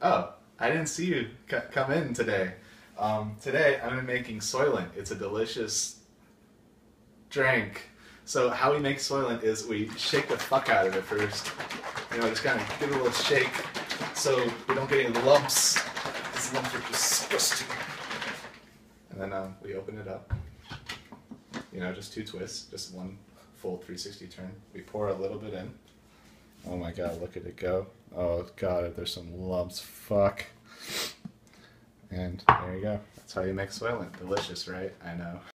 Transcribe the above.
Oh, I didn't see you c- come in today. Um, today I'm making Soylent. It's a delicious drink. So how we make Soylent is we shake the fuck out of it first. You know, just kind of give it a little shake so we don't get any lumps. These lumps are disgusting. And then um, we open it up. You know, just two twists, just one full 360 turn. We pour a little bit in. Oh my god, look at it go. Oh god, there's some lumps. Fuck. And there you go. That's how you make Soylent. Delicious, right? I know.